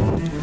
Hello, everybody.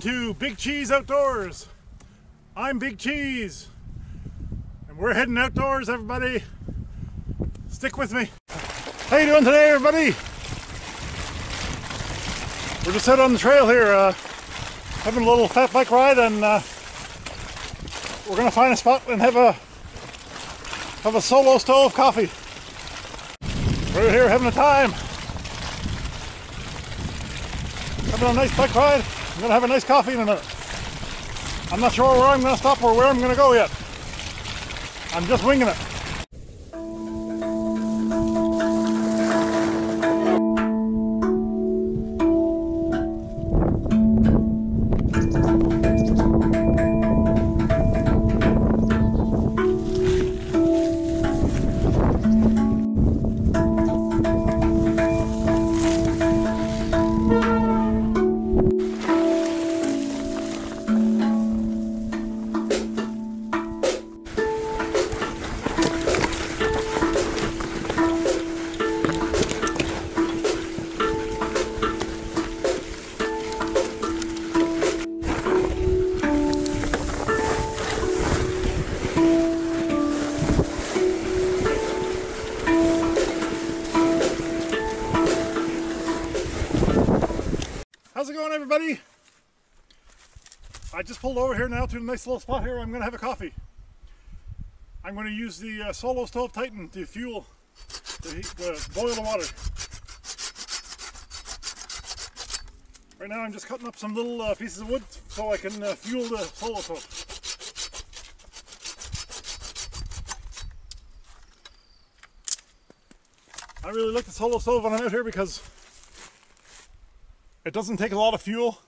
To Big Cheese Outdoors. I'm Big Cheese, and we're heading outdoors. Everybody, stick with me. How you doing today, everybody? We're just out on the trail here, uh, having a little fat bike ride, and uh, we're gonna find a spot and have a have a solo stove coffee. We're here having a time. having a nice bike ride. I'm gonna have a nice coffee in a minute. I'm not sure where I'm gonna stop or where I'm gonna go yet. I'm just winging it. Going, everybody? I just pulled over here now to a nice little spot here. I'm going to have a coffee. I'm going to use the uh, Solo Stove Titan to fuel the, heat, the boil the water. Right now, I'm just cutting up some little uh, pieces of wood so I can uh, fuel the Solo Stove. I really like the Solo Stove when I'm out here because it doesn't take a lot of fuel.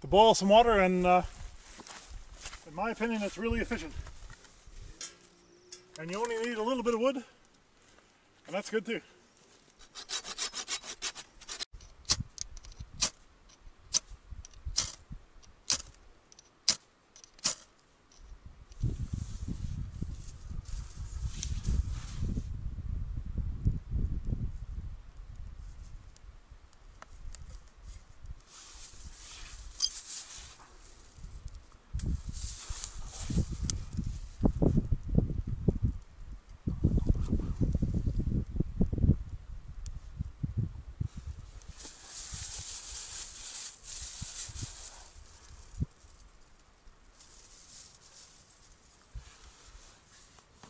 To boil some water and uh, in my opinion it's really efficient. And you only need a little bit of wood and that's good too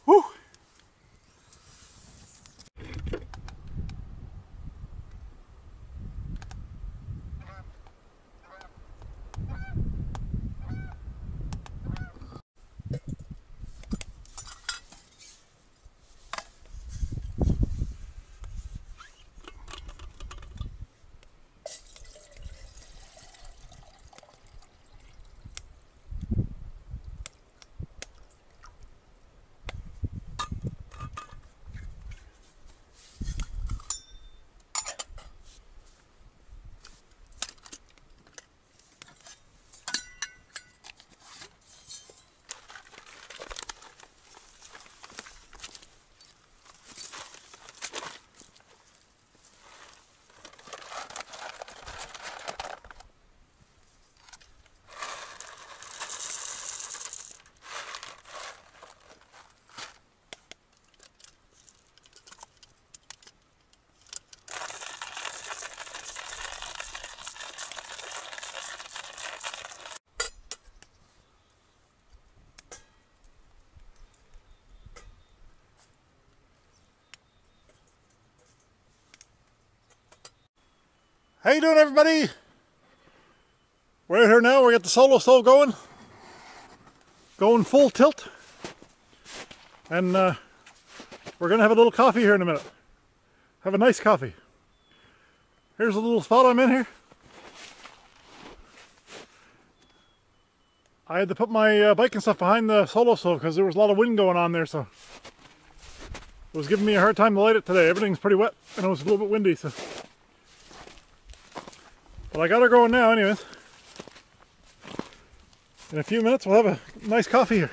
Whew. How you doing, everybody? We're here now. We got the solo stove going, going full tilt, and uh, we're gonna have a little coffee here in a minute. Have a nice coffee. Here's a little spot I'm in here. I had to put my uh, bike and stuff behind the solo stove because there was a lot of wind going on there, so it was giving me a hard time to light it today. Everything's pretty wet and it was a little bit windy, so. But I got her going now, anyways. In a few minutes, we'll have a nice coffee here.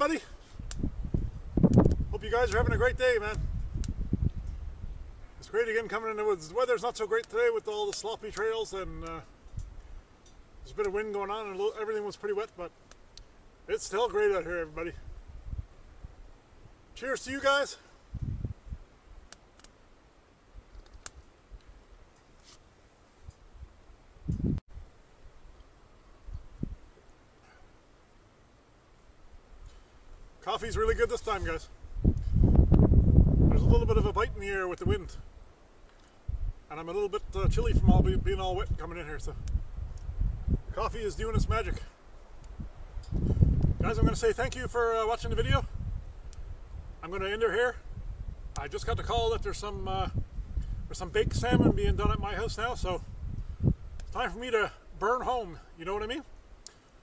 Everybody. Hope you guys are having a great day, man. It's great again coming in the woods. The weather's not so great today with all the sloppy trails and uh, there's a bit of wind going on and little- everything was pretty wet, but it's still great out here, everybody. Cheers to you guys. Coffee's really good this time, guys. There's a little bit of a bite in the air with the wind. And I'm a little bit uh, chilly from all be- being all wet coming in here, so coffee is doing its magic. Guys, I'm going to say thank you for uh, watching the video. I'm going to end her here. I just got the call that there's some uh, there's some baked salmon being done at my house now, so it's time for me to burn home. You know what I mean?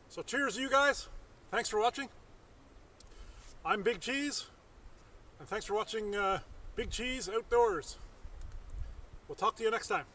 So cheers to you guys. Thanks for watching. I'm Big Cheese, and thanks for watching uh, Big Cheese Outdoors. We'll talk to you next time.